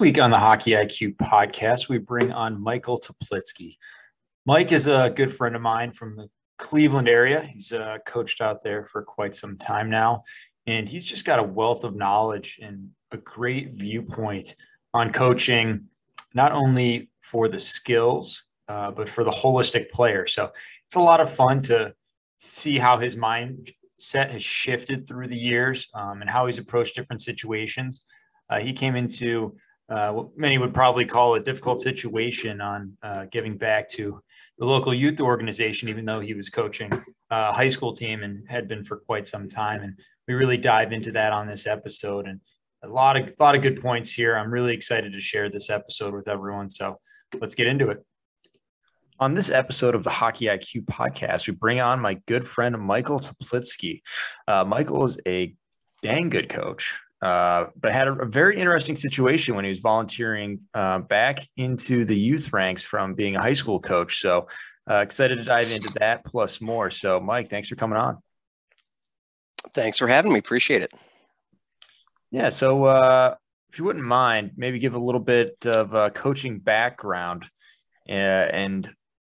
Week on the Hockey IQ podcast, we bring on Michael Teplitzky. Mike is a good friend of mine from the Cleveland area. He's uh, coached out there for quite some time now, and he's just got a wealth of knowledge and a great viewpoint on coaching, not only for the skills, uh, but for the holistic player. So it's a lot of fun to see how his mindset has shifted through the years um, and how he's approached different situations. Uh, he came into uh, what many would probably call a difficult situation on uh, giving back to the local youth organization, even though he was coaching a high school team and had been for quite some time. And we really dive into that on this episode and a lot of lot of good points here. I'm really excited to share this episode with everyone. So let's get into it. On this episode of the Hockey IQ podcast, we bring on my good friend Michael Teplitzky. Uh, Michael is a dang good coach. Uh, but had a, a, very interesting situation when he was volunteering uh, back into the youth ranks from being a high school coach. So uh, excited to dive into that plus more. So, Mike, thanks for coming on. Thanks for having me. Appreciate it. Yeah. So, uh, if you wouldn't mind, maybe give a little bit of uh, coaching background and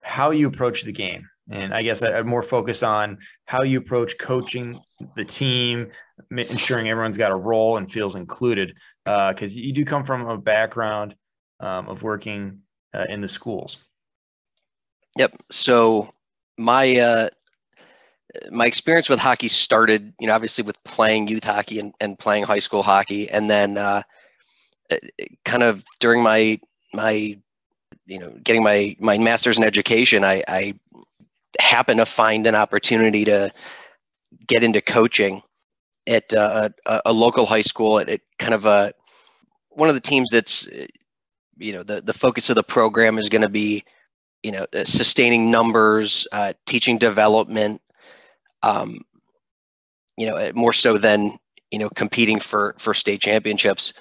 how you approach the game. And I guess I'd more focus on how you approach coaching the team, ensuring everyone's got a role and feels included. Because uh, you do come from a background um, of working uh, in the schools. Yep. So my uh, my experience with hockey started, you know, obviously with playing youth hockey and, and playing high school hockey, and then uh, kind of during my my you know getting my my master's in education, I, I happen to find an opportunity to get into coaching at uh, a, a, local high school at, at, kind of a one of the teams that's you know the the focus of the program is going to be you know uh, sustaining numbers uh, teaching development um, you know uh, more so than you know competing for for state championships.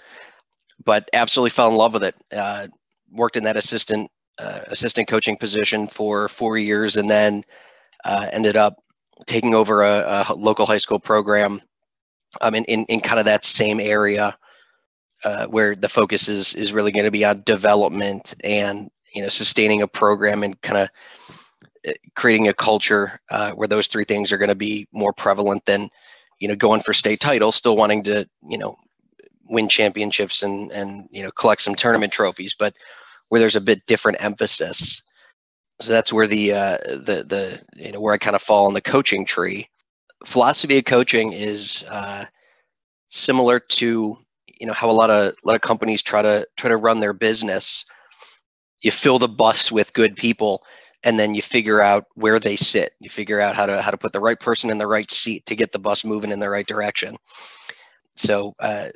But absolutely fell in love with it. Uh, worked in that assistant uh, assistant coaching position for four years and then uh, ended up taking over a, a, local high school program um, in, in, in kind of that same area uh, where the focus is is really going to be on development and you know sustaining a program and kind of uh, creating a culture uh, where those three things are going to be more prevalent than you know going for state titles still wanting to you know win championships and and you know collect some tournament trophies but where there's a bit different emphasis. So that's where the uh, the the you know where I kind of fall in the coaching tree. Philosophy of coaching is uh, similar to you know how a lot of a lot of companies try to try to run their business. You fill the bus with good people, and then you figure out where they sit. You figure out how to how to put the right person in the right seat to get the bus moving in the right direction. So, uh,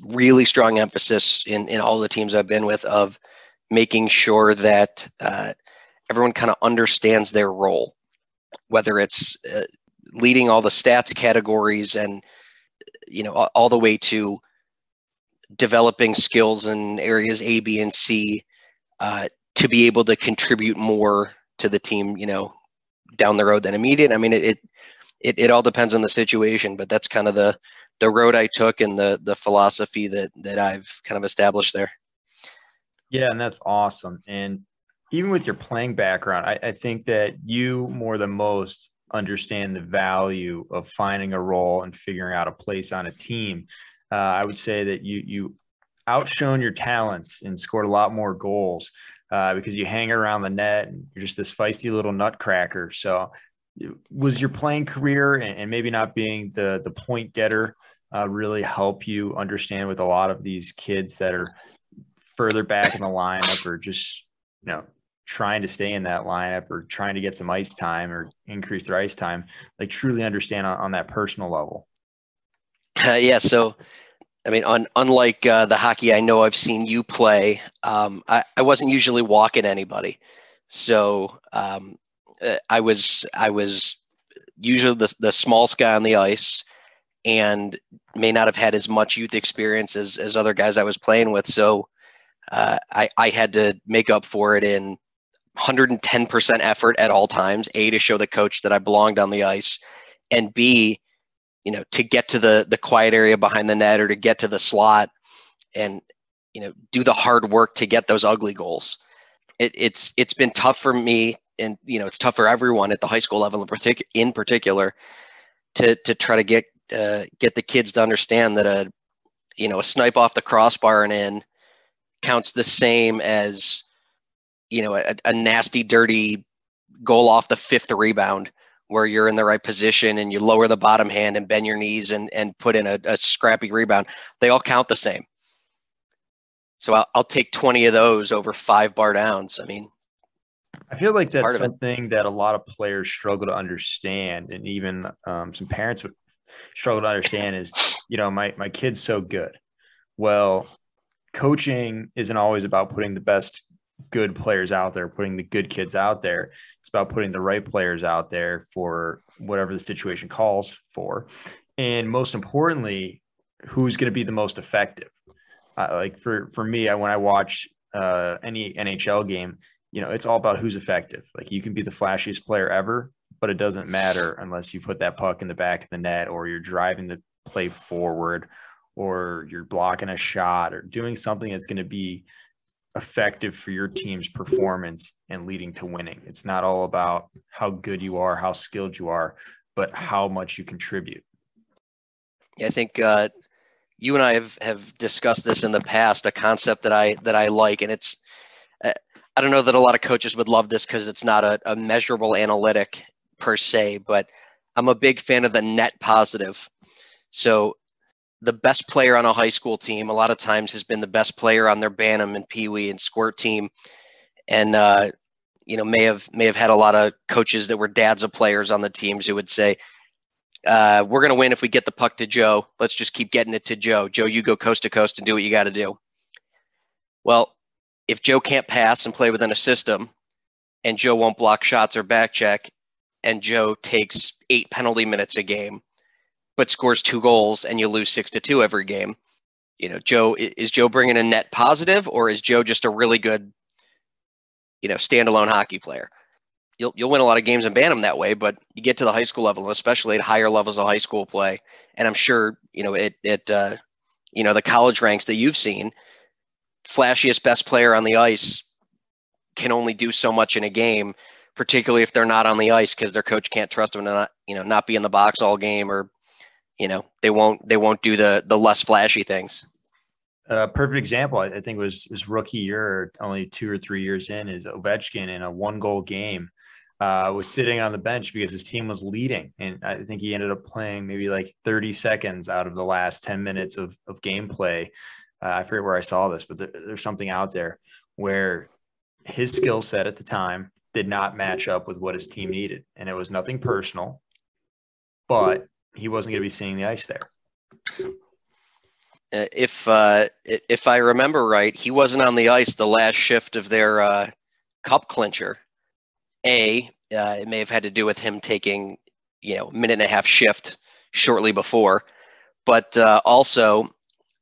really strong emphasis in in all the teams I've been with of making sure that uh, everyone kind of understands their role, whether it's uh, leading all the stats categories and you know all, the way to developing skills in areas A, B, and C uh, to be able to contribute more to the team, you know, down the road than immediate. I mean, it, it, it all depends on the situation, but that's kind of the, the road I took and the, the philosophy that, that I've kind of established there. Yeah, and that's awesome. And even with your playing background, I, I think that you more than most understand the value of finding a role and figuring out a place on a team. Uh, I would say that you you outshone your talents and scored a lot more goals uh, because you hang around the net and you're just this feisty little nutcracker. So, was your playing career and, and maybe not being the the point getter uh, really help you understand with a lot of these kids that are further back in the lineup or just you know trying to stay in that lineup or trying to get some ice time or increase their ice time like truly understand on, on that personal level. Uh, yeah so i mean on, unlike uh, the hockey i know i've seen you play um, I, I wasn't usually walking anybody. So um, uh, i was i was usually the, the small guy on the ice and may not have had as much youth experience as, as other guys i was playing with. So uh, I, I had to make up for it in 110% effort at all times. A to show the coach that I belonged on the ice, and B, you know, to get to the the quiet area behind the net or to get to the slot, and you know, do the hard work to get those ugly goals. It, it's it's been tough for me, and you know, it's tough for everyone at the high school level in, partic- in particular, to to try to get uh, get the kids to understand that a you know a snipe off the crossbar and in counts the same as you know a, a nasty, dirty goal off the fifth rebound where you're in the right position and you lower the bottom hand and bend your knees and, and put in a, a scrappy rebound. They all count the same. So I'll, I'll take 20 of those over five bar downs. I mean, I feel like that's something that a lot of players struggle to understand, and even um, some parents would struggle to understand. Is you know my my kid's so good. Well, coaching isn't always about putting the best good players out there, putting the good kids out there. It's about putting the right players out there for whatever the situation calls for, and most importantly, who's going to be the most effective uh, like for for me, I, when I watch uh, any NHL game, you know, it's all about who's effective. Like you can be the flashiest player ever, but it doesn't matter unless you put that puck in the back of the net or you're driving the play forward or you're blocking a shot or doing something that's going to be effective for your team's performance and leading to winning. It's not all about how good you are, how skilled you are, but how much you contribute. Yeah, I think uh, you and I have, have discussed this in the past, a concept that I that I like, and it's uh, I don't know that a lot of coaches would love this because it's not a, a measurable analytic per se, but I'm a big fan of the net positive. So the best player on a high school team a lot of times has been the best player on their Bantam and Pee Wee and Squirt team, and uh, you know may have may have had a lot of coaches that were dads of players on the teams who would say, uh, we're going to win if we get the puck to Joe. Let's just keep getting it to Joe. Joe, you go coast to coast and do what you got to do. Well, if Joe can't pass and play within a system, and Joe won't block shots or back check, and Joe takes eight penalty minutes a game, but scores two goals, and you lose six to two every game, you know, Joe is Joe bringing a net positive, or is Joe just a really good, you know, standalone hockey player? you'll you'll win a lot of games in Bantam that way, but you get to the high school level, especially at higher levels of high school play, and I'm sure you know it it uh, you know the college ranks that you've seen, flashiest best player on the ice can only do so much in a game, particularly if they're not on the ice because their coach can't trust them to not you know not be in the box all game or you know they won't they won't do the the less flashy things. A perfect example, I think, was his rookie year, only two or three years in, is Ovechkin in a one goal game uh, was sitting on the bench because his team was leading. And I think he ended up playing maybe like 30 seconds out of the last 10 minutes of, of gameplay. Uh, I forget where I saw this, but there, there's something out there where his skill set at the time did not match up with what his team needed. And it was nothing personal, but he wasn't going to be seeing the ice there. Uh, if uh, if I remember right, he wasn't on the ice the last shift of their uh, cup clincher a, uh, it may have had to do with him taking, you know, minute and a half shift shortly before. But uh, also,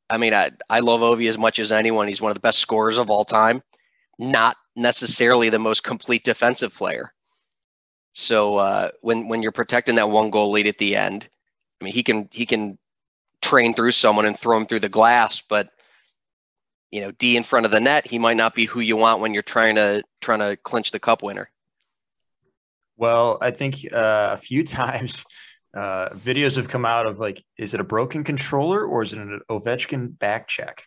I mean, I, I love Ovi as much as anyone. He's one of the best scorers of all time, not necessarily the most complete defensive player. So uh, when when you're protecting that one goal lead at the end, I mean, he can he can train through someone and throw him through the glass, but you know, D in front of the net, he might not be who you want when you're trying to trying to clinch the cup winner. Well, I think uh, a few times uh, videos have come out of like, is it a broken controller or is it an Ovechkin back check?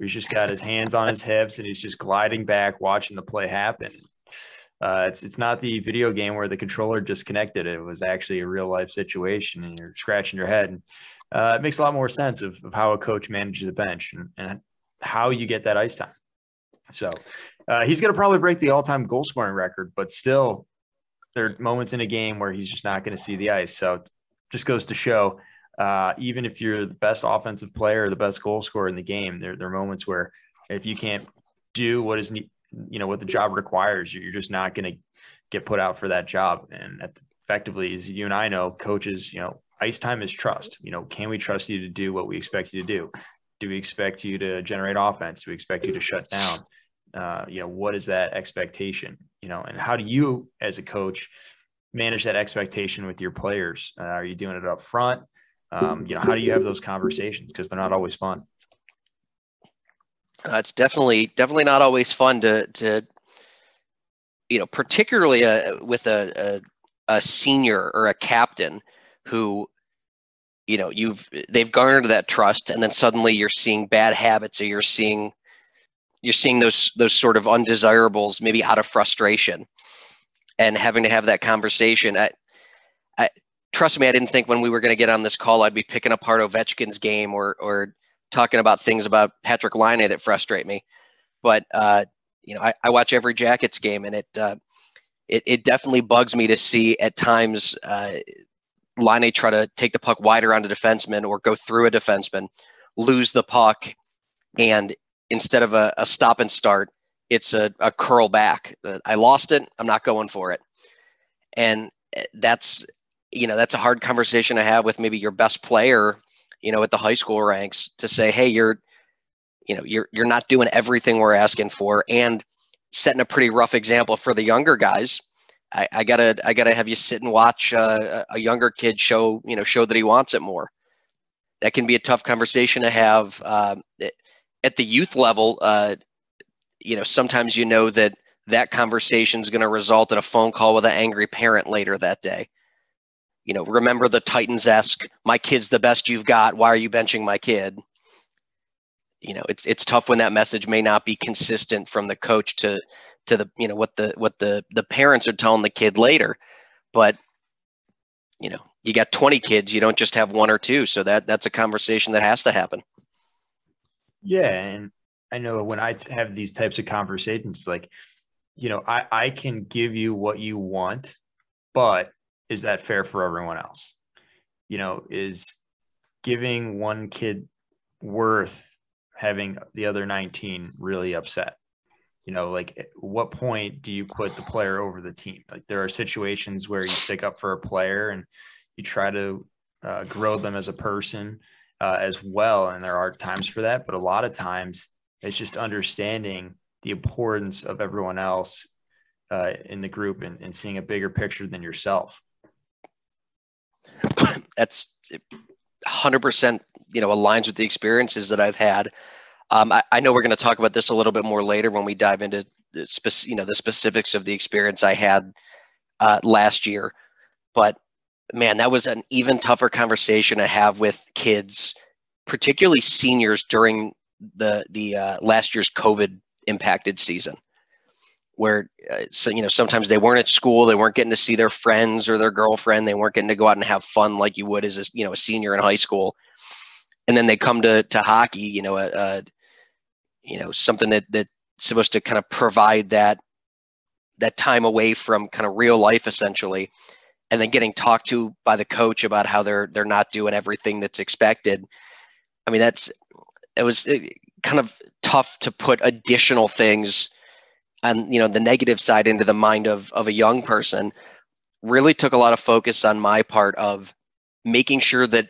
He's just got his hands on his hips and he's just gliding back, watching the play happen. Uh, it's it's not the video game where the controller disconnected. It was actually a real life situation, and you're scratching your head. And uh, it makes a lot more sense of, of how a coach manages a bench and, and how you get that ice time. So uh, he's going to probably break the all time goal scoring record, but still, there are moments in a game where he's just not going to see the ice. So just goes to show, uh, even if you're the best offensive player or the best goal scorer in the game, there, there are moments where if you can't do what is, you know, what the job requires, you're just not going to get put out for that job. And effectively, as you and I know, coaches, you know, ice time is trust. You know, can we trust you to do what we expect you to do? Do we expect you to generate offense? Do we expect you to shut down? Uh, you know, what is that expectation? You know, and how do you, as a coach, manage that expectation with your players? Uh, are you doing it up front? Um, you know, how do you have those conversations? Because they're not always fun. Uh, it's definitely definitely not always fun to to you know particularly a, uh, with a, a, a senior or a captain who you know you've they've garnered that trust and then suddenly you're seeing bad habits or you're seeing you're seeing those those sort of undesirables maybe out of frustration and having to have that conversation. I, I trust me I didn't think when we were going to get on this call I'd be picking apart Ovechkin's game or or talking about things about Patrick Laine that frustrate me but uh, you know I, I watch every Jackets game and it uh, it, it definitely bugs me to see at times uh, Laine try to take the puck wider on a defenseman or go through a defenseman, lose the puck, and instead of a, a stop and start, it's a, a curl back. Uh, I lost it. I'm not going for it. And uh, that's, you know, that's a hard conversation to have with maybe your best player, you know, at the high school ranks to say, hey, you're, you know, you're you're not doing everything we're asking for, and setting a pretty rough example for the younger guys I, I, gotta I gotta have you sit and watch uh, a younger kid show you know show that he wants it more. That can be a tough conversation to have um, at the youth level. Uh, you know, sometimes you know that that conversation is going to result in a phone call with an angry parent later that day. You know, remember the Titans esque, my kid's the best you've got. Why are you benching my kid? You know, it's it's tough when that message may not be consistent from the coach to to the you know what the what the the parents are telling the kid later but you know you got 20 kids you don't just have one or two so that that's a conversation that has to happen yeah and i know when i have these types of conversations like you know i i can give you what you want but is that fair for everyone else you know is giving one kid worth having the other 19 really upset you know, like at what point do you put the player over the team? Like there are situations where you stick up for a player and you try to uh, grow them as a person uh, as well. And there are times for that, but a lot of times it's just understanding the importance of everyone else uh, in the group and, and seeing a bigger picture than yourself. That's 100%, you know, aligns with the experiences that I've had. Um, I, I, know we're going to talk about this a little bit more later when we dive into the spec- you know the specifics of the experience I had uh, last year, but man, that was an even tougher conversation to have with kids, particularly seniors during the the uh, last year's COVID impacted season, where uh, so you know sometimes they weren't at school, they weren't getting to see their friends or their girlfriend, they weren't getting to go out and have fun like you would as a you know a senior in high school, and then they come to to hockey, you know, a, a you know something that that's supposed to kind of provide that that time away from kind of real life essentially. And then getting talked to by the coach about how they're they're not doing everything that's expected. I mean that's it was kind of tough to put additional things on you know the negative side into the mind of of a young person really took a lot of focus on my part of making sure that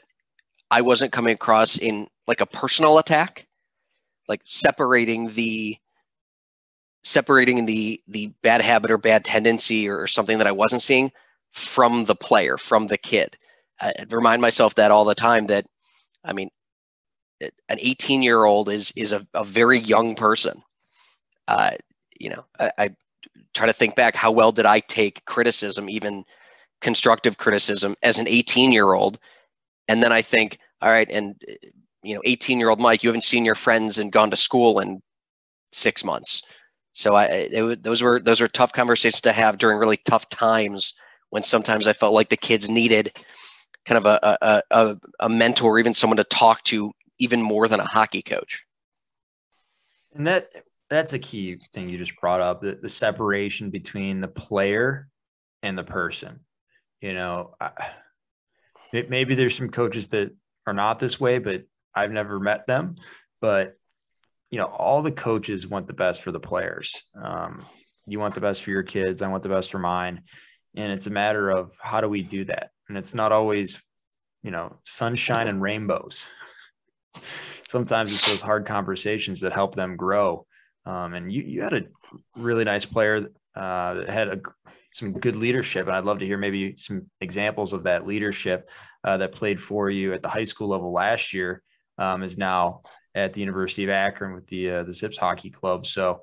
i wasn't coming across in like a personal attack like separating the separating the the bad habit or bad tendency or, something that I wasn't seeing from the player, from the kid. I remind myself that all the time that I mean an 18 year old is is a, a very young person. Uh, you know, I, I try to think back how well did I take criticism, even constructive criticism as an 18 year old. And then I think, all right, and you know 18 year old mike you haven't seen your friends and gone to school in six months so i it, those were those were tough conversations to have during really tough times when sometimes i felt like the kids needed kind of a a, a, a mentor even someone to talk to even more than a hockey coach and that that's a key thing you just brought up the, the separation between the player and the person you know I, maybe there's some coaches that are not this way but I've never met them, but you know, all the coaches want the best for the players. Um, you want the best for your kids. I want the best for mine. And it's a matter of how do we do that? And it's not always, you know, sunshine and rainbows. Sometimes it's those hard conversations that help them grow. Um, and you, you had a really nice player uh, that had a, some good leadership. And I'd love to hear maybe some examples of that leadership uh, that played for you at the high school level last year um, is now at the University of Akron with the uh, the Zips Hockey Club. So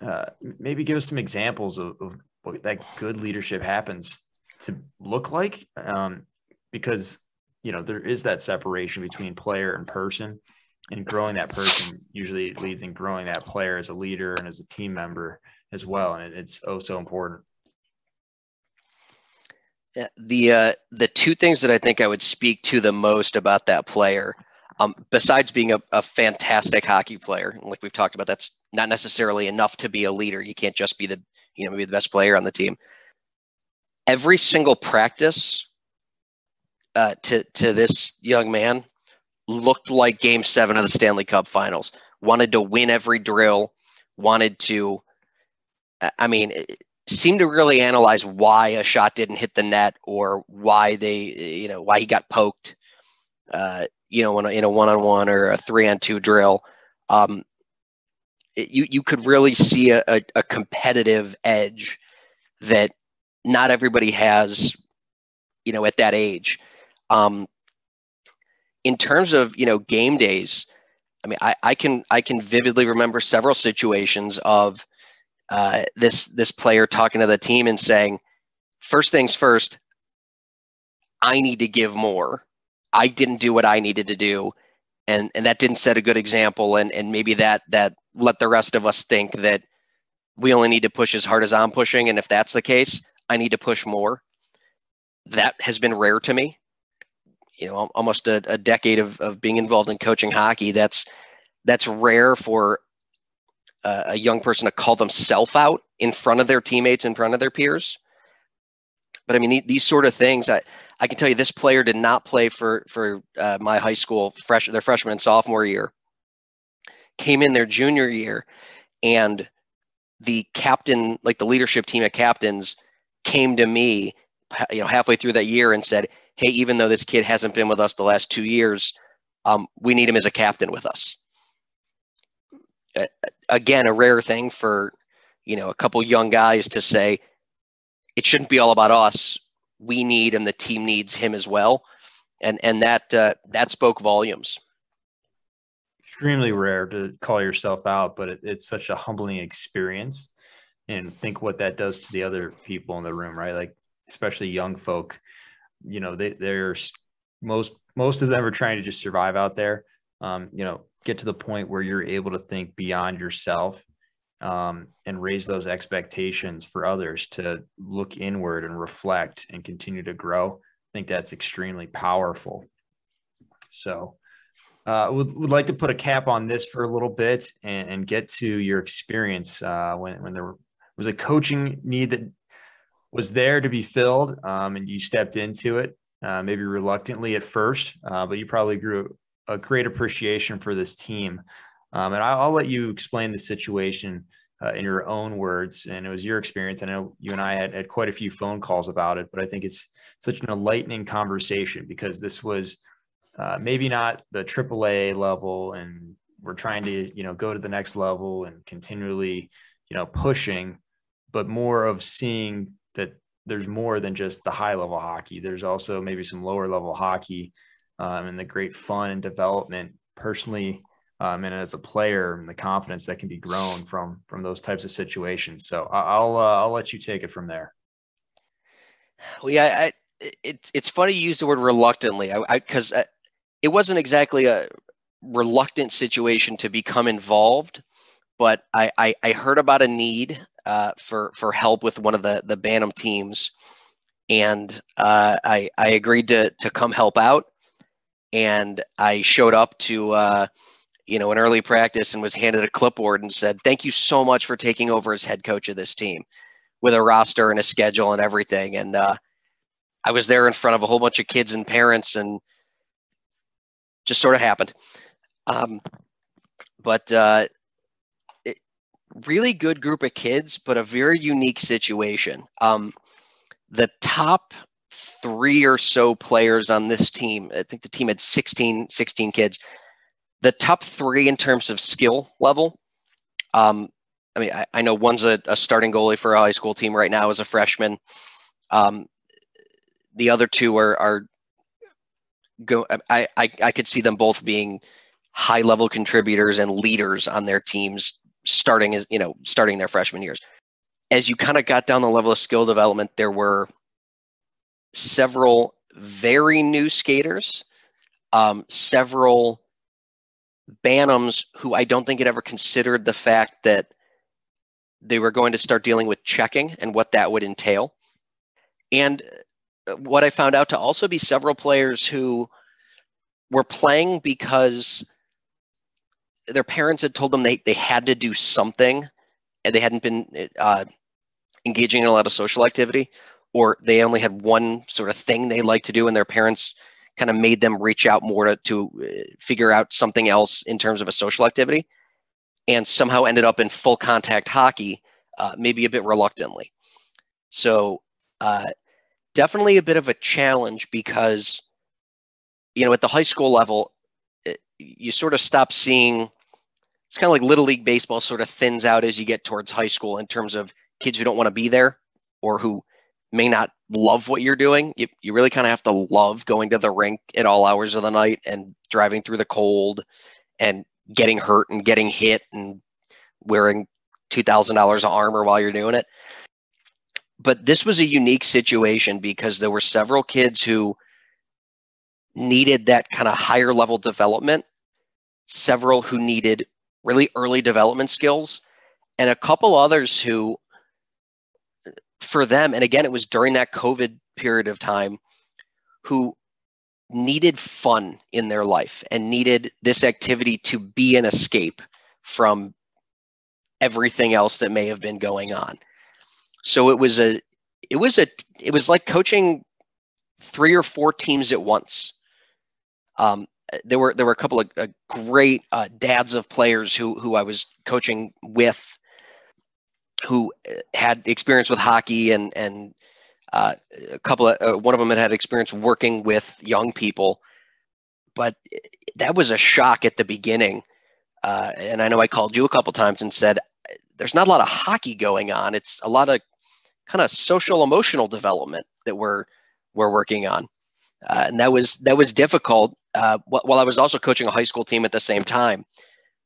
uh, maybe give us some examples of, of, what that good leadership happens to look like, um, because you know there is that separation between player and person, and growing that person usually leads in growing that player as a leader and as a team member as well, and it's oh so important. The uh, the two things that I think I would speak to the most about that player, um, besides being a, a fantastic hockey player, like we've talked about, that's not necessarily enough to be a leader. You can't just be the you know maybe the best player on the team. Every single practice uh, to to this young man looked like Game Seven of the Stanley Cup Finals. Wanted to win every drill. Wanted to. I mean, seemed to really analyze why a shot didn't hit the net or why they, you know, why he got poked, uh, you know, in a, in a one-on-one or a three-on-two drill. Um, it, you you could really see a, a, a competitive edge that not everybody has, you know, at that age. Um, in terms of you know game days, I mean, I, I can I can vividly remember several situations of uh, this this player talking to the team and saying, first things first, I need to give more. I didn't do what I needed to do, and and that didn't set a good example, and and maybe that that let the rest of us think that we only need to push as hard as I'm pushing, and if that's the case, I need to push more. That has been rare to me. You know, almost a, a decade of, of being involved in coaching hockey. That's that's rare for uh, a young person to call themselves out in front of their teammates, in front of their peers. But I mean, these sort of things, I, I can tell you this player did not play for, for uh, my high school, fresh, their freshman and sophomore year, came in their junior year, and the captain, like the leadership team of captains, came to me, you know, halfway through that year and said, "Hey, even though this kid hasn't been with us the last two years, um, we need him as a captain with us." again a rare thing for you know a couple young guys to say it shouldn't be all about us. We need and the team needs him as well. And and that uh, that spoke volumes. Extremely rare to call yourself out but it, it's such a humbling experience. And think what that does to the other people in the room right? Like especially young folk you know they they're most most of them are trying to just survive out there um, you know get to the point where you're able to think beyond yourself um, and raise those expectations for others to look inward and reflect and continue to grow. I think that's extremely powerful. So, uh, would, would like to put a cap on this for a little bit and, and get to your experience uh, when, when there was a coaching need that was there to be filled um, and you stepped into it, uh, maybe reluctantly at first, uh, but you probably grew a great appreciation for this team. Um, and I'll, let you explain the situation uh, in your own words. And it was your experience. I know you and I had, had quite a few phone calls about it, but I think it's such an enlightening conversation because this was uh, maybe not the AAA level, and we're trying to you know go to the next level and continually you know pushing, but more of seeing that there's more than just the high level hockey. There's also maybe some lower level hockey um, and the great fun and development personally um, and as a player and the confidence that can be grown from from those types of situations. So I'll uh, I'll let you take it from there. Well, yeah, I, it's it's funny you use the word reluctantly, because it wasn't exactly a reluctant situation to become involved, but I I, I heard about a need uh, for for help with one of the the Bantam teams, and uh, I I agreed to to come help out and I showed up to uh, you know an early practice and was handed a clipboard and said, "Thank you so much for taking over as head coach of this team, with a roster and a schedule and everything." And uh, I was there in front of a whole bunch of kids and parents, and just sort of happened. Um, but uh, really good group of kids, but a very unique situation. Um, the top three or so players on this team. I think the team had 16, 16 kids. The top three in terms of skill level. Um, I mean, I, I know one's a, a, starting goalie for a high school team right now as a freshman. Um, the other two are, are go. I, I, I could see them both being high level contributors and leaders on their teams starting as you know starting their freshman years. As you kind of got down the level of skill development there were several very new skaters um, several bantams who i don't think had ever considered the fact that they were going to start dealing with checking and what that would entail. And uh, what i found out to also be several players who were playing because their parents had told them they, they had to do something and they hadn't been uh, engaging in a lot of social activity or they only had one sort of thing they liked to do and their parents kind of made them reach out more to, to uh, figure out something else in terms of a social activity and somehow ended up in full contact hockey uh, maybe a bit reluctantly. So uh, definitely a bit of a challenge because you know at the high school level it, you sort of stop seeing it's kind of like little league baseball sort of thins out as you get towards high school in terms of kids who don't want to be there or who may not love what you're doing. You, you really kind of have to love going to the rink at all hours of the night and driving through the cold and getting hurt and getting hit and wearing $2,000 of armor while you're doing it. But this was a unique situation because there were several kids who needed that kind of higher level development, several who needed really early development skills, and a couple others who, for them, and again, it was during that COVID period of time, who needed fun in their life and needed this activity to be an escape from everything else that may have been going on. So it was a it was a it was like coaching three or four teams at once. Um, there were there were a couple of uh, great uh, dads of players who who I was coaching with, who uh, had experience with hockey and and uh, a couple of uh, one of them had had experience working with young people, but that was a shock at the beginning. Uh, and I know I called you a couple times and said, "There's not a lot of hockey going on. It's a lot of kind of social emotional development that we're we're working on." Uh, and that was that was difficult uh, while I was also coaching a high school team at the same time,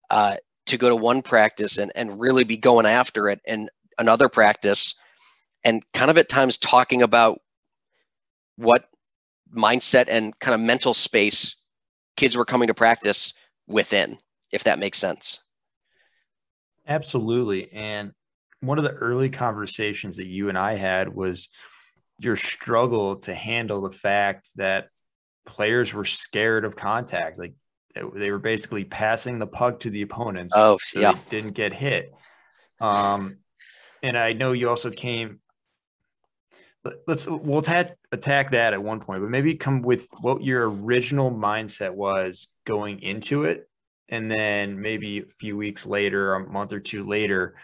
uh, to go to one practice and, and really be going after it and another practice and kind of at times talking about what mindset and kind of mental space kids were coming to practice within, if that makes sense. Absolutely. And one of the early conversations that you and I had was your struggle to handle the fact that players were scared of contact. Like they were basically passing the puck to the opponents oh, so yeah. they didn't get hit. Um, and I know you also came. Let's we'll attack attack that at one point, but maybe come with what your original mindset was going into it, and then maybe a few weeks later, a month or two later,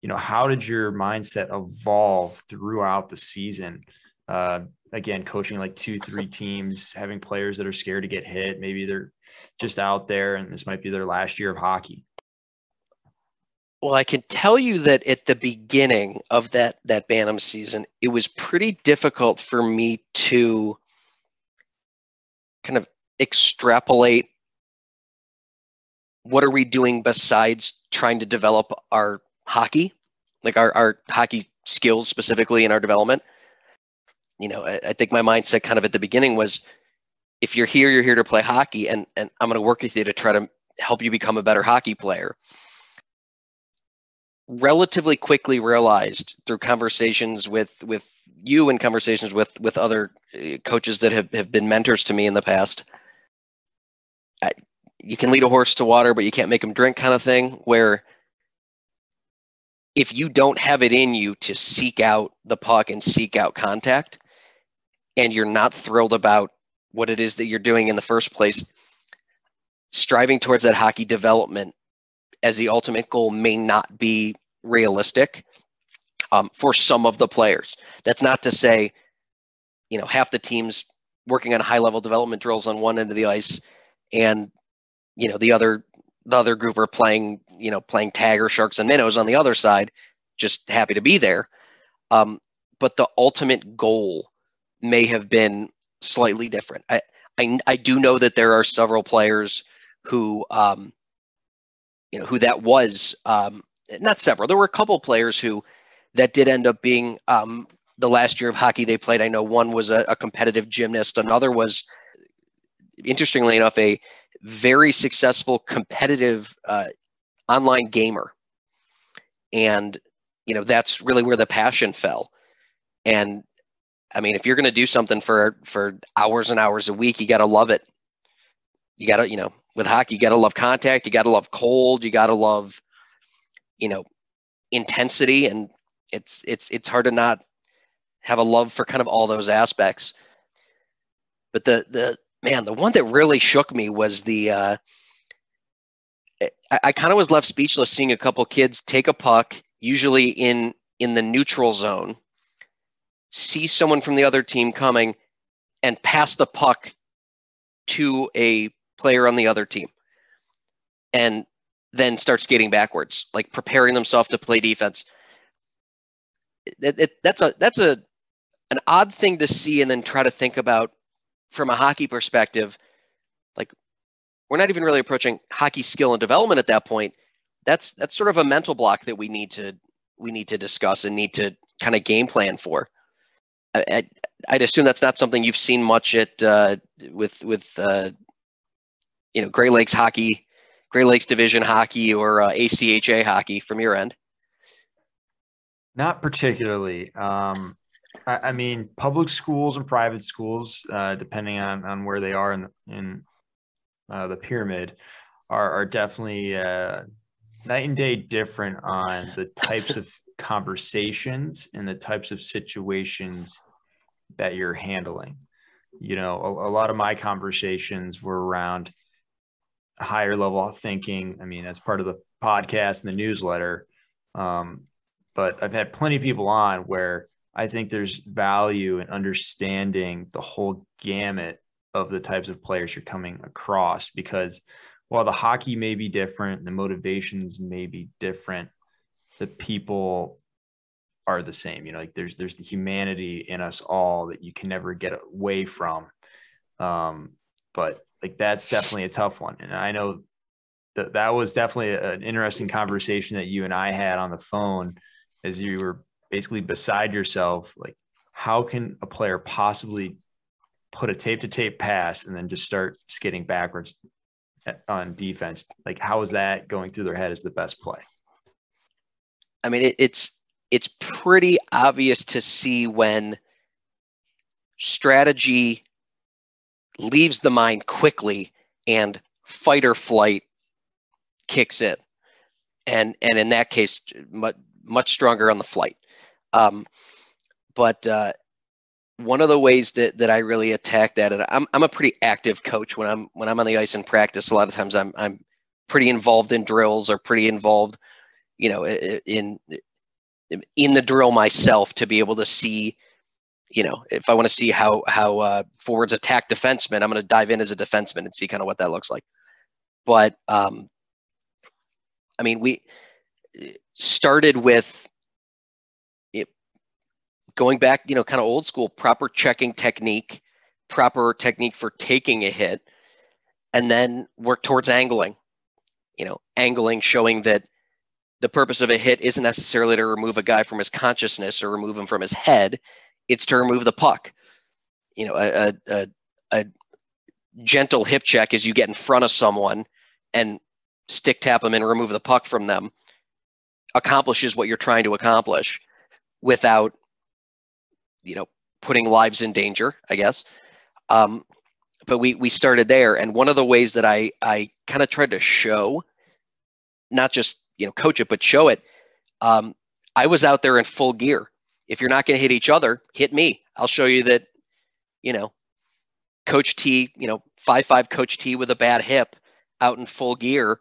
you know, how did your mindset evolve throughout the season? Uh, again, coaching like two, three teams, having players that are scared to get hit. Maybe they're just out there and this might be their last year of hockey. Well, I can tell you that at the beginning of that that Bantam season, it was pretty difficult for me to kind of extrapolate what are we doing besides trying to develop our hockey, like our, our hockey skills specifically in our development you know, I, I think my mindset kind of at the beginning was if you're here, you're here to play hockey, and, and I'm going to work with you to try to help you become a better hockey player. Relatively quickly realized through conversations with with you and conversations with with other uh, coaches that have, have been mentors to me in the past. I, you can lead a horse to water, but you can't make him drink, kind of thing. Where if you don't have it in you to seek out the puck and seek out contact, and you're not thrilled about what it is that you're doing in the first place, striving towards that hockey development as the ultimate goal may not be realistic um, for some of the players. That's not to say, you know, half the teams working on high level development drills on one end of the ice, and you know the other the other group are playing, you know, playing tag or sharks and minnows on the other side, just happy to be there. Um, but the ultimate goal may have been slightly different. I, I, I do know that there are several players who, um, you know, who that was. Um, not several. There were a couple players who that did end up being um, the last year of hockey they played. I know one was a, a competitive gymnast. Another was, interestingly enough, a very successful competitive uh, online gamer. And you know that's really where the passion fell. And I mean, if you're going to do something for for hours and hours a week, you got to love it. You got to, you know, with hockey, you got to love contact. You got to love cold. You got to love, you know, intensity. And it's it's it's hard to not have a love for kind of all those aspects. But the the man, the one that really shook me was the. Uh, I, I kind of was left speechless seeing a couple kids take a puck, usually in in the neutral zone, see someone from the other team coming, and pass the puck to a player on the other team, and then start skating backwards, like preparing themselves to play defense. It, it, that's a that's a an odd thing to see, and then try to think about from a hockey perspective. Like we're not even really approaching hockey skill and development at that point. That's that's sort of a mental block that we need to we need to discuss and need to kind of game plan for. I, would assume that's not something you've seen much at uh, with with uh, you know Great Lakes hockey, Great Lakes Division hockey, or uh, ACHA hockey from your end. Not particularly. Um, I, I, mean, public schools and private schools, uh, depending on, on where they are in in uh, the pyramid, are are definitely uh, night and day different on the types of conversations and the types of situations that you're handling. You know, a, a lot of my conversations were around higher level thinking. I mean, that's part of the podcast and the newsletter. Um, but I've had plenty of people on where I think there's value in understanding the whole gamut of the types of players you're coming across because while the hockey may be different, the motivations may be different, the people are the same. You know, like there's there's the humanity in us all that you can never get away from. Um, but like that's definitely a tough one, and I know that that was definitely an interesting conversation that you and I had on the phone as you were basically beside yourself. Like, how can a player possibly put a tape to tape pass and then just start skidding backwards on defense. Like, how is that going through their head as the best play? I mean, it, it's it's pretty obvious to see when strategy leaves the mind quickly and fight or flight kicks in, and and in that case, much much stronger on the flight. Um, but uh, one of the ways that that I really attack that, and I'm I'm a pretty active coach when I'm when I'm on the ice in practice. A lot of times I'm I'm pretty involved in drills or pretty involved, you know, in in the drill myself to be able to see, you know, if I want to see how how uh, forwards attack defensemen, I'm going to dive in as a defenseman and see kind of what that looks like. But um, I mean, we started with it, going back, you know, kind of old school, proper checking technique, proper technique for taking a hit, and then work towards angling. You know, angling showing that the purpose of a hit isn't necessarily to remove a guy from his consciousness or remove him from his head. It's to remove the puck. You know, a, a, a gentle hip check as you get in front of someone and stick tap them and remove the puck from them accomplishes what you're trying to accomplish without you know putting lives in danger, I guess. Um, but we we started there, and one of the ways that I I kind of tried to show, not just you know coach it, but show it. Um, I was out there in full gear. If you're not going to hit each other, hit me. I'll show you that. You know, Coach T. You know, five five Coach T with a bad hip, out in full gear.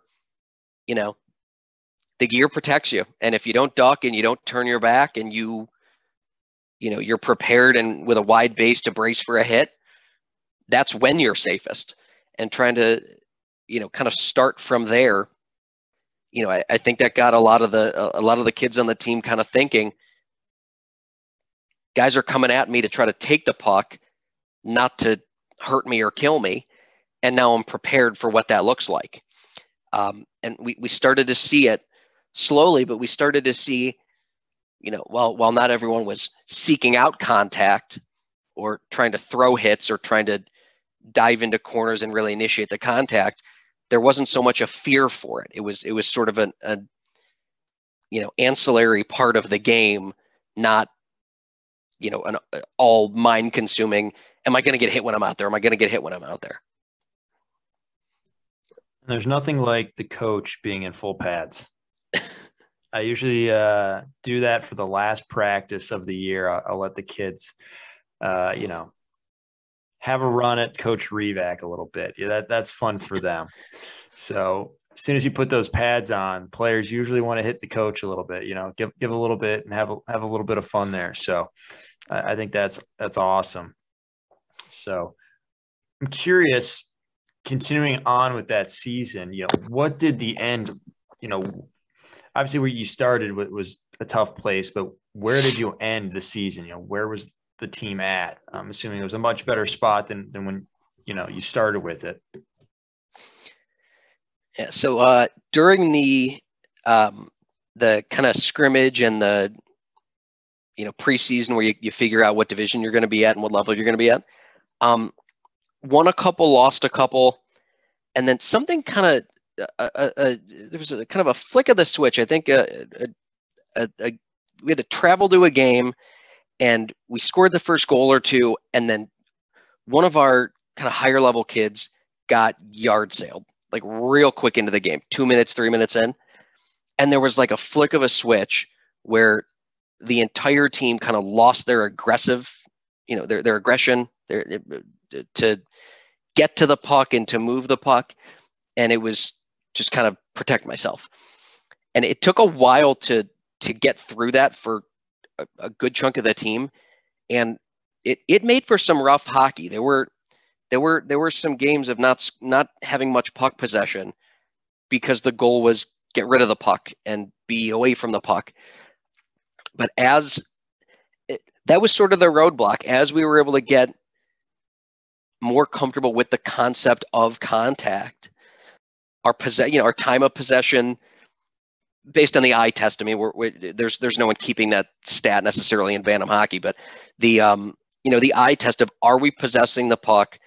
You know, the gear protects you, and if you don't duck and you don't turn your back and you you know you're prepared and with a wide base to brace for a hit that's when you're safest and trying to you know kind of start from there you know I, I think that got a lot of the a lot of the kids on the team kind of thinking guys are coming at me to try to take the puck not to hurt me or kill me and now I'm prepared for what that looks like. Um, and we, we started to see it slowly, but we started to see, you know, while while not everyone was seeking out contact or trying to throw hits or trying to dive into corners and really initiate the contact, there wasn't so much a fear for it. It was it was sort of an, a you know ancillary part of the game, not you know an all mind consuming. Am I going to get hit when I'm out there? Am I going to get hit when I'm out there? There's nothing like the coach being in full pads. I usually uh, do that for the last practice of the year. I'll, I'll let the kids, uh, you know, have a run at Coach Revak a little bit. Yeah, that that's fun for them. So as soon as you put those pads on, players usually want to hit the coach a little bit. You know, give give a little bit and have a, have a little bit of fun there. So I, I think that's that's awesome. So I'm curious continuing on with that season, you know, what did the end, you know, obviously where you started was a tough place, but where did you end the season? You know, where was the team at? I'm assuming it was a much better spot than than when you know you started with it. Yeah. So uh, during the um, the kind of scrimmage and the you know preseason where you, you figure out what division you're going to be at and what level you're going to be at, um, won a couple, lost a couple, and then something kind of uh, there was a kind of a flick of the switch. I think uh, we had to travel to a game, and we scored the first goal or two, and then one of our kind of higher level kids got yard sailed like real quick into the game, two minutes, three minutes in, and there was like a flick of a switch where the entire team kind of lost their aggressive, you know, their their aggression, their to get to the puck and to move the puck. And it was just kind of protect myself. And it took a while to to get through that for a, a good chunk of the team. And it, it made for some rough hockey. There were there were there were some games of not not having much puck possession because the goal was get rid of the puck and be away from the puck. But as it, that was sort of the roadblock, as we were able to get more comfortable with the concept of contact. Our possess, you know, our time of possession, based on the eye test. I mean, we're, we're, there's there's no one keeping that stat necessarily in Bantam hockey, but the um, you know, the eye test of are we possessing the puck?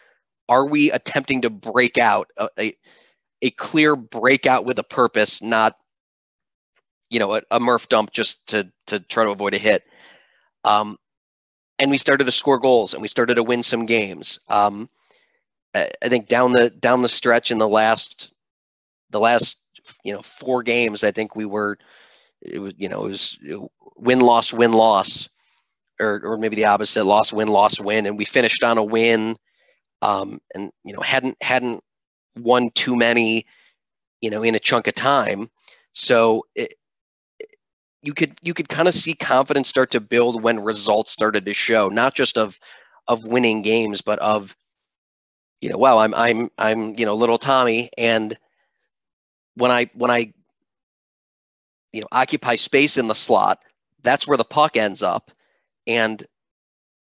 Are we attempting to break out a, a, a clear breakout with a purpose, not you know a, a Murph dump just to to try to avoid a hit. Um, and we started to score goals and we started to win some games. Um, I, I think down the down the stretch in the last the last you know four games, I think we were it was you know it was win loss win loss, or or maybe the opposite loss win loss win, and we finished on a win, um, and you know hadn't hadn't won too many, you know, in a chunk of time. So it, you could you could kind of see confidence start to build when results started to show, not just of of winning games, but of you know, wow, I'm I'm I'm you know little Tommy, and when I when I you know occupy space in the slot, that's where the puck ends up, and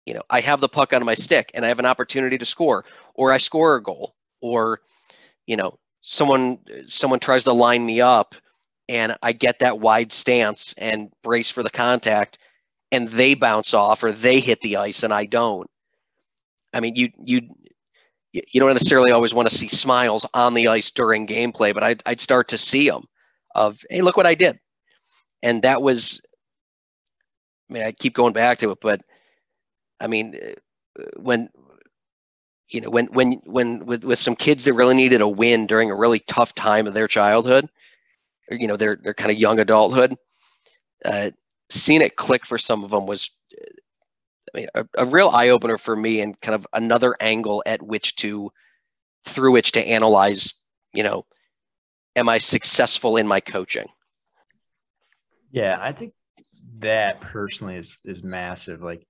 you know I have the puck on my stick, and I have an opportunity to score, or I score a goal, or you know someone someone tries to line me up and I get that wide stance and brace for the contact and they bounce off or they hit the ice and I don't. I mean, you you you don't necessarily always want to see smiles on the ice during gameplay, but I'd, I'd start to see them of, hey, look what I did. And that was, I mean, I keep going back to it, but I mean, when, you know, when, when, when with, with some kids that really needed a win during a really tough time of their childhood, you know their their kind of young adulthood. Uh, seeing it click for some of them was, I mean, a, a real eye opener for me, and kind of another angle at which to, through which to analyze. You know, am I successful in my coaching? Yeah, I think that personally is is massive. Like,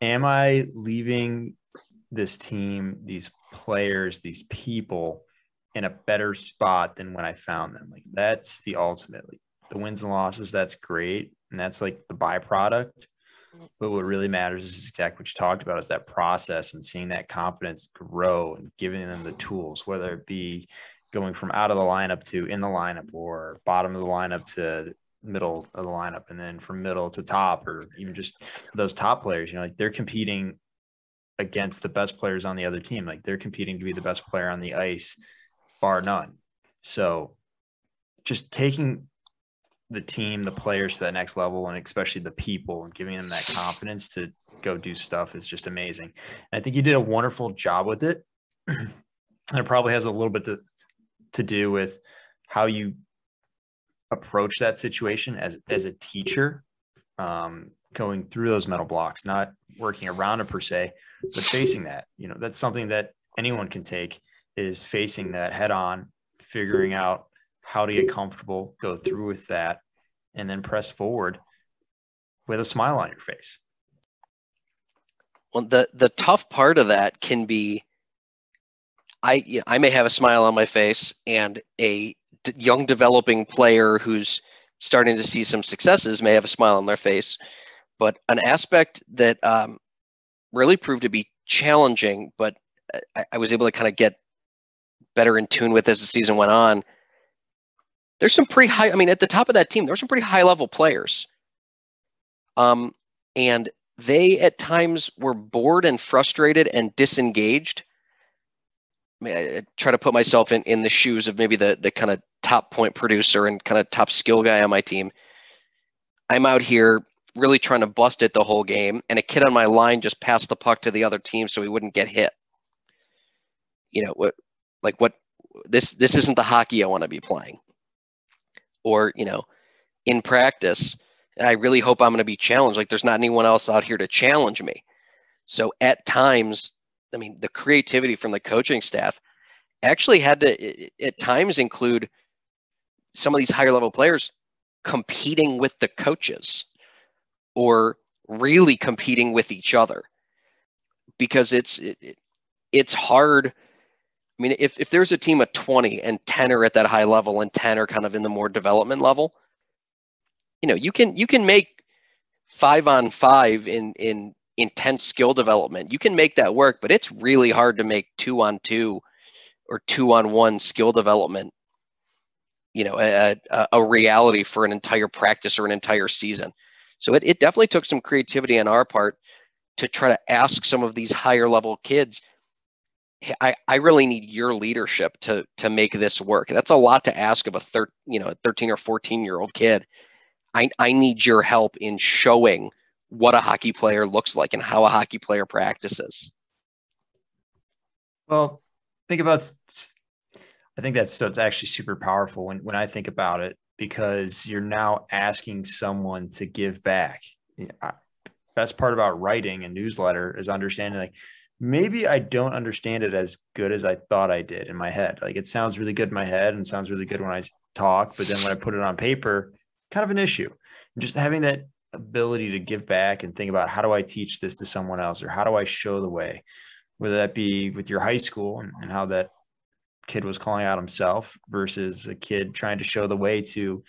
am I leaving this team, these players, these people in a better spot than when I found them. Like that's the ultimate. Like the wins and losses, that's great. And that's like the byproduct. But what really matters is exactly what you talked about is that process and seeing that confidence grow and giving them the tools, whether it be going from out of the lineup to in the lineup or bottom of the lineup to middle of the lineup and then from middle to top or even just those top players, you know, like they're competing against the best players on the other team. Like they're competing to be the best player on the ice, bar none. So just taking the team, the players to that next level, and especially the people and giving them that confidence to go do stuff is just amazing. And I think you did a wonderful job with it. and it probably has a little bit to, to do with how you approach that situation as, as a teacher, um, going through those mental blocks, not working around it per se, but facing that. You know, that's something that anyone can take is facing that head on, figuring out how to get comfortable, go through with that, and then press forward with a smile on your face. Well, the the tough part of that can be, I you know, I may have a smile on my face, and a d- young developing player who's starting to see some successes may have a smile on their face, but an aspect that um, really proved to be challenging, but I, I was able to kind of get better in tune with as the season went on there's some pretty high. I mean, at the top of that team, there's some pretty high level players. Um, and they at times were bored and frustrated and disengaged. I mean, I, I try to put myself in in the shoes of maybe the the kind of top point producer and kind of top skill guy on my team. I'm out here really trying to bust it the whole game, and a kid on my line just passed the puck to the other team so he wouldn't get hit. You know what? Like what? This this isn't the hockey I want to be playing or you know in practice i really hope i'm going to be challenged. Like there's not anyone else out here to challenge me. So at times i mean the creativity from the coaching staff actually had to at times include some of these higher level players competing with the coaches or really competing with each other. Because it's it, it's hard I mean, if, if there's a team of 20 and 10 are at that high level and 10 are kind of in the more development level, you know, you can you can make five on five in in intense skill development. You can make that work, but it's really hard to make two on two or two on one skill development, you know, a, a reality for an entire practice or an entire season. So it, it definitely took some creativity on our part to try to ask some of these higher level kids – I, I really need your leadership to to make this work. That's a lot to ask of a thir- you know, a 13 or 14 year old kid. I, I need your help in showing what a hockey player looks like and how a hockey player practices. Well, think about I think that's so it's actually super powerful when when I think about it because you're now asking someone to give back. Best part about writing a newsletter is understanding like maybe I don't understand it as good as I thought I did in my head. Like it sounds really good in my head and sounds really good when I talk, but then when I put it on paper, kind of an issue. And just having that ability to give back and think about how do I teach this to someone else or how do I show the way, whether that be with your high school and, and how that kid was calling out himself versus a kid trying to show the way to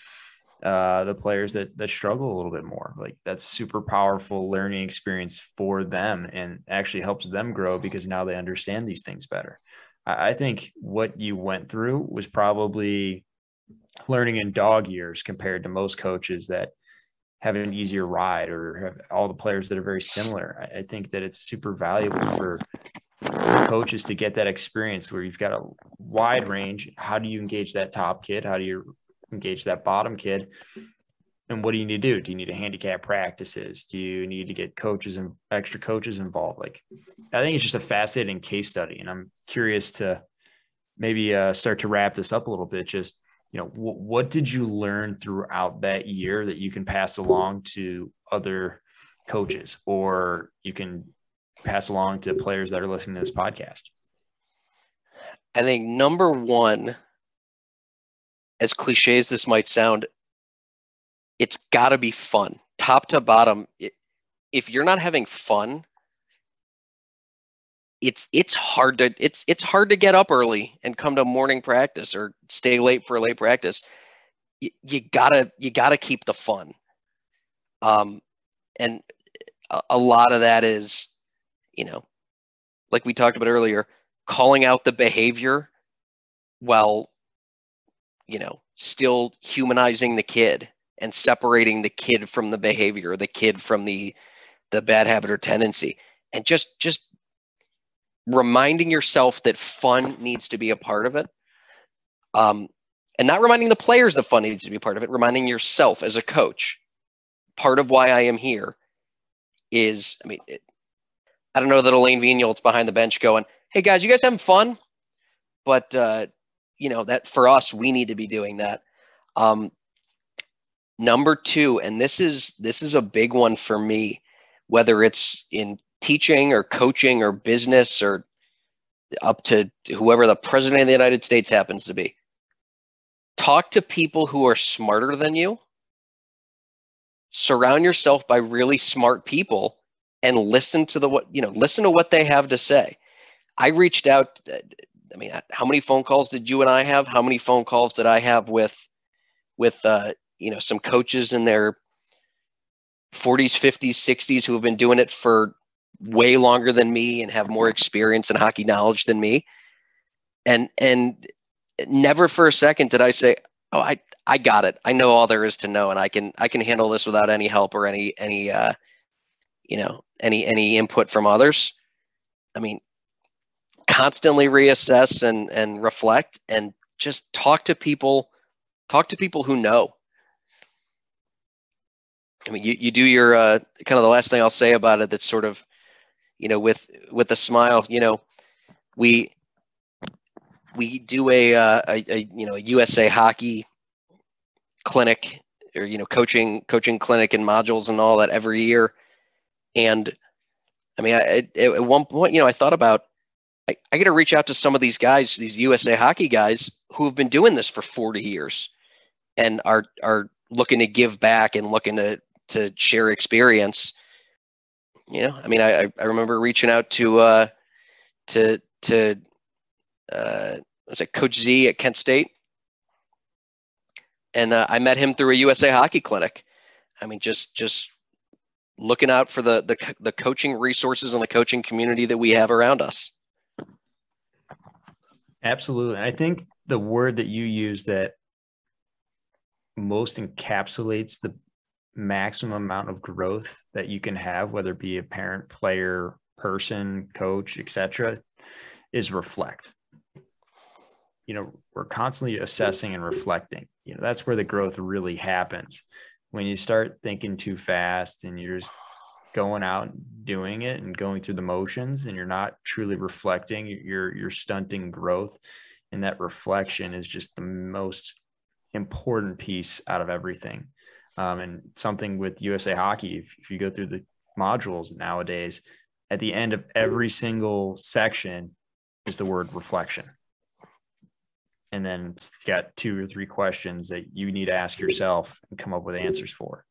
uh, the players that that struggle a little bit more. Like that's super powerful learning experience for them and actually helps them grow because now they understand these things better. I, I think what you went through was probably learning in dog years compared to most coaches that have an easier ride or have all the players that are very similar. I, I think that it's super valuable for coaches to get that experience where you've got a wide range. How do you engage that top kid? How do you engage that bottom kid. And what do you need to do? Do you need to handicap practices? Do you need to get coaches and extra coaches involved? Like, I think it's just a fascinating case study, and I'm curious to maybe uh, start to wrap this up a little bit. Just you know, what did you learn throughout that year that you can pass along to other coaches, or you can pass along to players that are listening to this podcast? I think number one as cliche as this might sound, it's got to be fun, top to bottom. It, if you're not having fun, it's it's hard to it's it's hard to get up early and come to morning practice or stay late for a late practice. You, you gotta you gotta keep the fun. Um, and a, a lot of that is, you know, like we talked about earlier, calling out the behavior while, you know, still humanizing the kid and separating the kid from the behavior, the kid from the the bad habit or tendency, and just just reminding yourself that fun needs to be a part of it. Um, and not reminding the players that fun needs to be a part of it, reminding yourself as a coach, part of why I am here is, I mean, it, I don't know that Alain Vigneault's behind the bench going, "Hey guys, you guys having fun?" But uh, you know that for us, we need to be doing that. Um, number two, and this is this is a big one for me, whether it's in teaching or coaching or business or up to whoever the president of the United States happens to be. Talk to people who are smarter than you. Surround yourself by really smart people and listen to the what you know listen to what they have to say i reached out i mean how many phone calls did you and i have? How many phone calls did i have with with uh, you know some coaches in their 40s 50s 60s who have been doing it for way longer than me and have more experience and hockey knowledge than me? And and never for a second did i say oh i i got it. I know all there is to know and i can i can handle this without any help or any any uh you know any any input from others. I mean constantly reassess and and reflect and just talk to people talk to people who know. I mean you, you do your uh, kind of the last thing i'll say about it that's sort of you know with with a smile you know we we do a, uh, a, a you know a usa hockey clinic or you know coaching coaching clinic and modules and all that every year. And I mean, I, at one point, you know, I thought about I, I got to reach out to some of these guys, these USA hockey guys who have been doing this for 40 years and are are looking to give back and looking to to share experience. You know, I mean, I I remember reaching out to uh to to uh was it Coach Z at Kent State, and uh, I met him through a USA Hockey Clinic. I mean, just just looking out for the, the the coaching resources and the coaching community that we have around us. Absolutely. I think the word that you use that most encapsulates the maximum amount of growth that you can have, whether it be a parent, player, person, coach, etc., is reflect. You know, we're constantly assessing and reflecting. You know, that's where the growth really happens when you start thinking too fast and you're just going out and doing it and going through the motions and you're not truly reflecting you're you're stunting growth and that reflection is just the most important piece out of everything. Um, and something with usa hockey if, if you go through the modules nowadays at the end of every single section is the word reflection. And then it's got two or three questions that you need to ask yourself and come up with answers for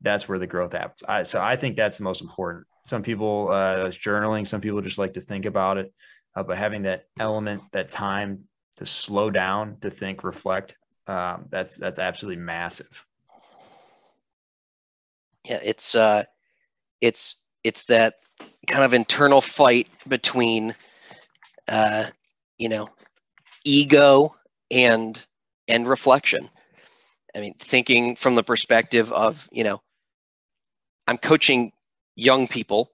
that's where the growth happens. I, so i think that's the most important. Some people uh journaling. Some people just like to think about it uh, but having that element that time to slow down to think reflect um, that's that's absolutely massive. Yeah it's uh it's it's that kind of internal fight between uh you know ego and and reflection. I mean, thinking from the perspective of, you know, I'm coaching young people,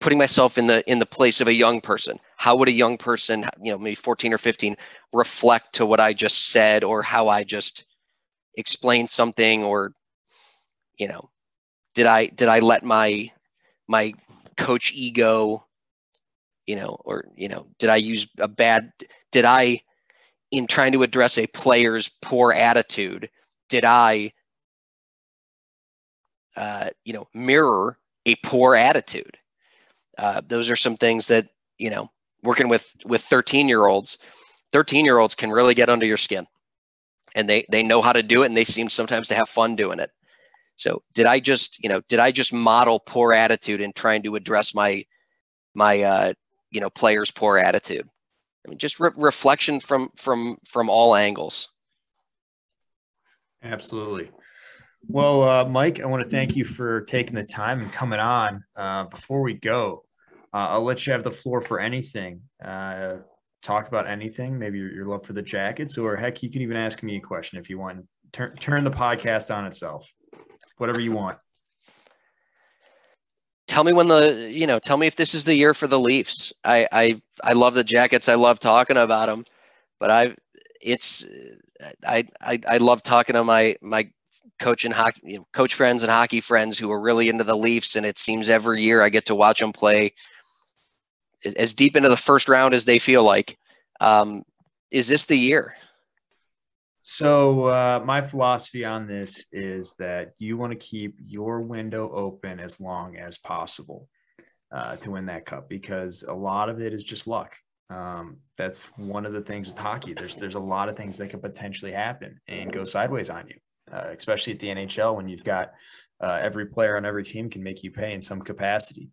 putting myself in the in the place of a young person. How would a young person, you know, maybe 14 or 15, reflect to what I just said or how I just explained something or you know, did I did I let my my coach ego you know, or you know, did I use a bad? Did I, in trying to address a player's poor attitude, did I, uh, you know, mirror a poor attitude? Uh, those are some things that you know, working with with 13 year olds, 13 year olds can really get under your skin, and they they know how to do it, and they seem sometimes to have fun doing it. So did I just, you know, did I just model poor attitude in trying to address my my uh, you know players' poor attitude. I mean, just re- reflection from from from all angles. Absolutely. Well, uh, Mike, I want to thank you for taking the time and coming on. Uh, before we go, uh, I'll let you have the floor for anything. Uh, talk about anything, maybe your, your, love for the Jackets, or heck, you can even ask me a question if you want. Turn turn the podcast on itself, whatever you want. Tell me when the you know. Tell me if this is the year for the Leafs. I I I love the Jackets. I love talking about them, but I it's I I I love talking to my my coach and hockey you know, coach friends and hockey friends who are really into the Leafs, and it seems every year I get to watch them play as deep into the first round as they feel like. Um, is this the year? So uh, my philosophy on this is that you want to keep your window open as long as possible uh, to win that cup because a lot of it is just luck. Um, that's one of the things with hockey. There's there's a lot of things that could potentially happen and go sideways on you, uh, especially at the NHL when you've got uh, every player on every team can make you pay in some capacity.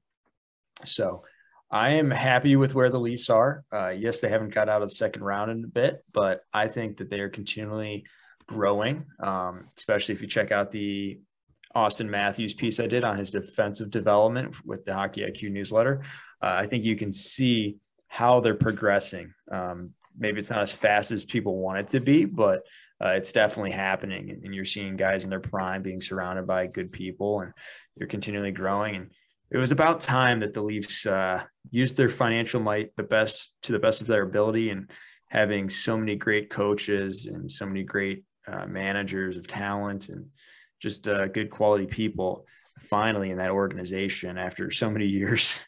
So I am happy with where the Leafs are. Uh, yes, they haven't got out of the second round in a bit, but I think that they are continually growing, um, especially if you check out the Auston Matthews piece I did on his defensive development with the Hockey IQ newsletter. Uh, I think you can see how they're progressing. Um, maybe it's not as fast as people want it to be, but uh, it's definitely happening. And, you're seeing guys in their prime being surrounded by good people, and you're continually growing. And it was about time that the Leafs uh, used their financial might the best to the best of their ability, and having so many great coaches and so many great uh, managers of talent and just uh, good quality people finally in that organization after so many years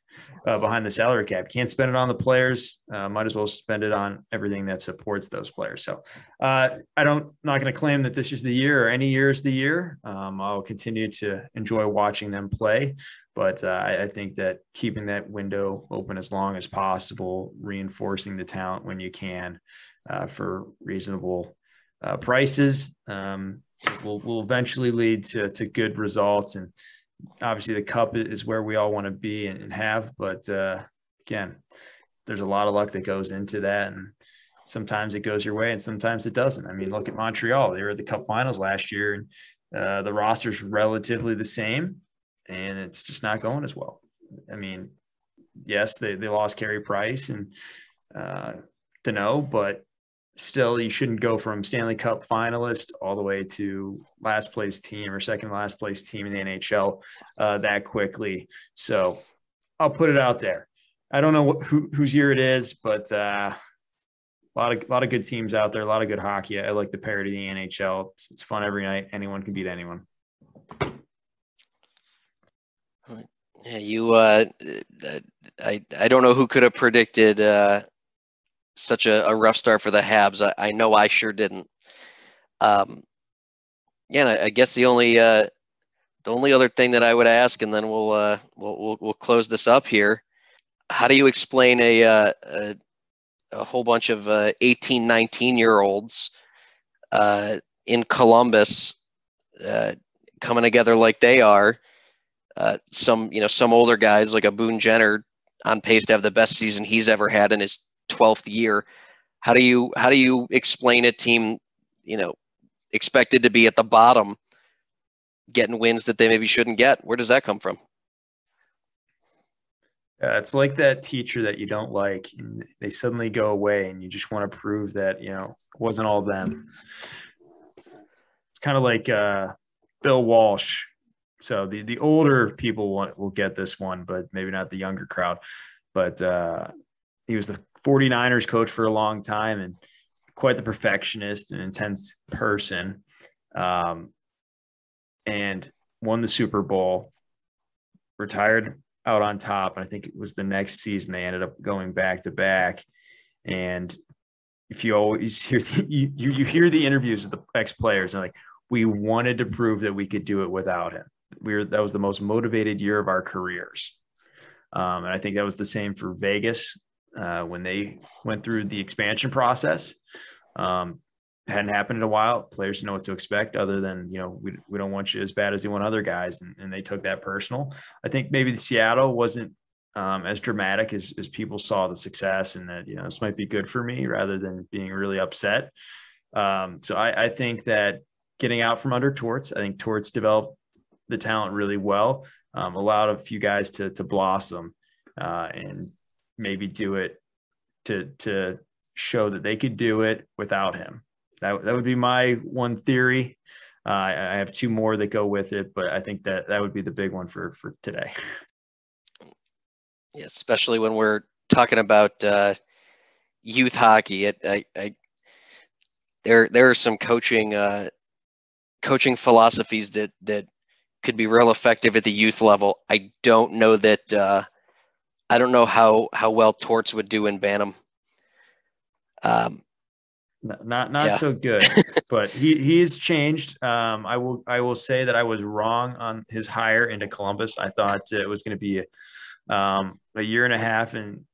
uh, behind the salary cap. Can't spend it on the players. Uh, might as well spend it on everything that supports those players. So uh, I don't not going to claim that this is the year or any year is the year. Um, I'll continue to enjoy watching them play, but uh, I, I, think that keeping that window open as long as possible, reinforcing the talent when you can uh, for reasonable uh, prices. Um, will, will eventually lead to, to good results and obviously the cup is where we all want to be and, have, but uh, again, there's a lot of luck that goes into that, and sometimes it goes your way and sometimes it doesn't. I mean, look at Montreal; they were at the Cup Finals last year, and uh, the roster's relatively the same, and it's just not going as well. I mean, yes, they they lost Carey Price and uh, Danault, but still you shouldn't go from Stanley Cup finalist all the way to last place team or second last place team in the NHL uh, that quickly. So I'll put it out there. I don't know who, whose year it is, but uh, a lot of a lot of good teams out there, a lot of good hockey. I like the parity of the NHL. It's, it's fun every night. Anyone can beat anyone. Yeah, you. Uh, I I don't know who could have predicted uh, such a, a rough start for the Habs. I, I know I sure didn't. Um, yeah, I, I, guess the only uh, the only other thing that I would ask, and then we'll uh, we'll, we'll, we'll close this up here. How do you explain a uh, a, a whole bunch of uh, 18, 19 year olds uh, in Columbus uh, coming together like they are? Uh, some you know some older guys like a Boone Jenner on pace to have the best season he's ever had in his 12th year. How do you how do you explain a team, you know, expected to be at the bottom getting wins that they maybe shouldn't get? Where does that come from? It's like that teacher that you don't like, they suddenly go away, and you just want to prove that you know it wasn't all them. It's kind of like uh, Bill Walsh. So the the older people will, will get this one, but maybe not the younger crowd. But uh, he was the 49ers coach for a long time and quite the perfectionist and intense person. Um, and won the Super Bowl, retired out on top. And I think it was the next season they ended up going back to back. And if you always hear the, you, you hear the interviews of the ex players and like we wanted to prove that we could do it without him. We were that was the most motivated year of our careers. Um, and I think that was the same for Vegas uh, when they went through the expansion process. Um, hadn't happened in a while. Players know what to expect, other than you know we, we don't want you as bad as you want other guys, and, and they took that personal. I think maybe the Seattle wasn't um, as dramatic as, as people saw the success, and that you know this might be good for me rather than being really upset. Um, so I, I think that getting out from under Torts. I think Torts developed the talent really well, um, allowed a few guys to to blossom uh, and maybe do it to to show that they could do it without him. That that would be my one theory. Uh, I, have two more that go with it, but I think that that would be the big one for for today. Yeah, especially when we're talking about uh, youth hockey. It, I, I, there there are some coaching uh, coaching philosophies that that could be real effective at the youth level. I don't know that. I don't know how how well Torts would do in Bantam. Um, not not yeah. so good, but he he's changed. Um, I will I will say that I was wrong on his hire into Columbus. I thought it was going to be a, um, a year and a half, and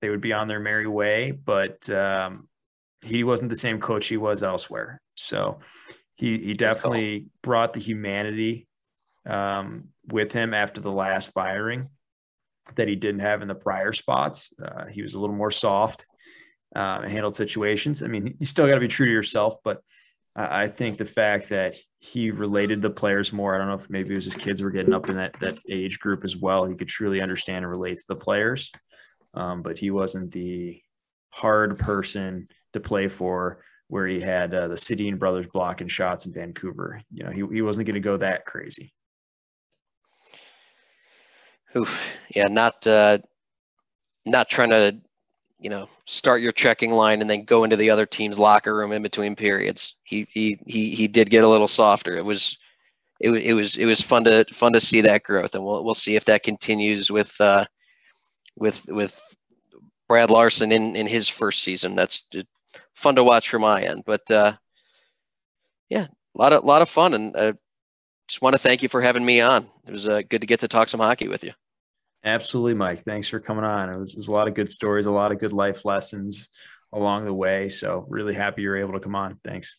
they would be on their merry way. But um, he wasn't the same coach he was elsewhere. So he he definitely brought the humanity um, with him after the last firing that he didn't have in the prior spots. Uh, he was a little more soft uh, and handled situations. I mean, you still got to be true to yourself, but I think the fact that he related the players more, I don't know if maybe it was his kids were getting up in that, that age group as well. He could truly understand and relate to the players, um, but he wasn't the hard person to play for where he had uh, the Sedin brothers blocking shots in Vancouver. You know, he, he wasn't going to go that crazy. Oof. Yeah, not uh, not trying to, you know, start your checking line and then go into the other team's locker room in between periods. He he he he did get a little softer. It was it, it was it was fun to fun to see that growth, and we'll we'll see if that continues with uh, with with Brad Larsen in in his first season. That's fun to watch from my end. But uh, yeah, a lot of lot of fun, and uh, just want to thank you for having me on. It was uh, good to get to talk some hockey with you. Absolutely, Mike. Thanks for coming on. It was, it was, a lot of good stories, a lot of good life lessons along the way. So, really happy you're able to come on. Thanks.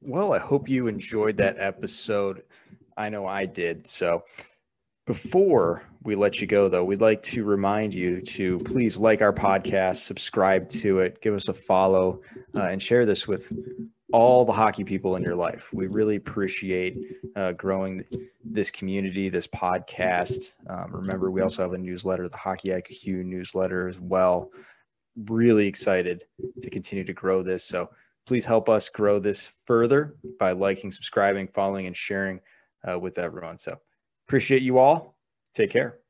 Well, I hope you enjoyed that episode. I know I did. So, before we let you go, though, we'd like to remind you to please like our podcast, subscribe to it, give us a follow, uh, and share this with all the hockey people in your life. We really appreciate uh, growing this community, this podcast. Um, remember, we also have a newsletter, the Hockey IQ newsletter as well. Really excited to continue to grow this. So please help us grow this further by liking, subscribing, following, and sharing uh, with everyone. So appreciate you all. Take care.